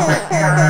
no, no, no,